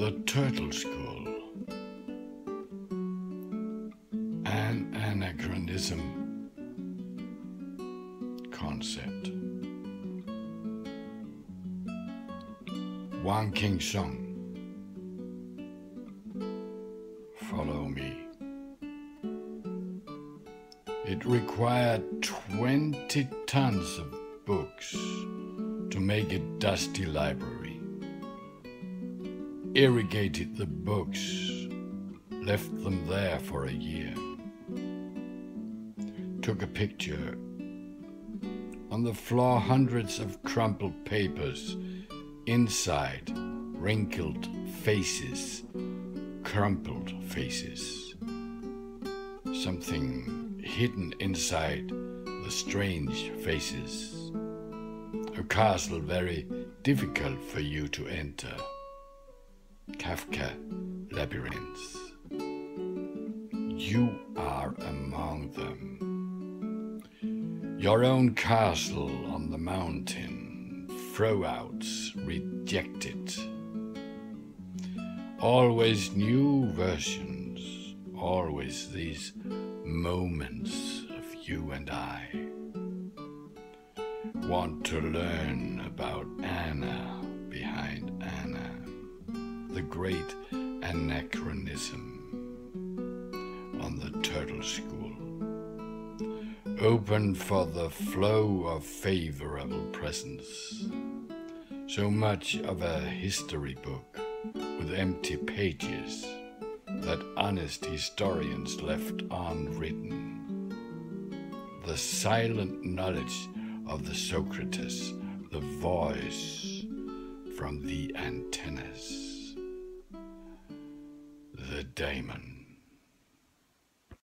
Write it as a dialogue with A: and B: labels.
A: The Turtle School. An anachronism concept. Wang Qingsong. Follow me. It required 20 tons of books to make a dusty library. Irrigated the books, left them there for a year. Took a picture. On the floor, hundreds of crumpled papers. Inside, wrinkled faces, crumpled faces. Something hidden inside the strange faces. A castle very difficult for you to enter. Kafka labyrinths. You are among them. Your own castle on the mountain, throwouts rejected. Always new versions, always these moments of you and I. Want to learn about Anna behind Anna, the great anachronism on the Turtle School. Open for the flow of favorable presents. So much of a history book with empty pages that honest historians left unwritten. The silent knowledge of the Socrates, the voice from the antennas, the daemon.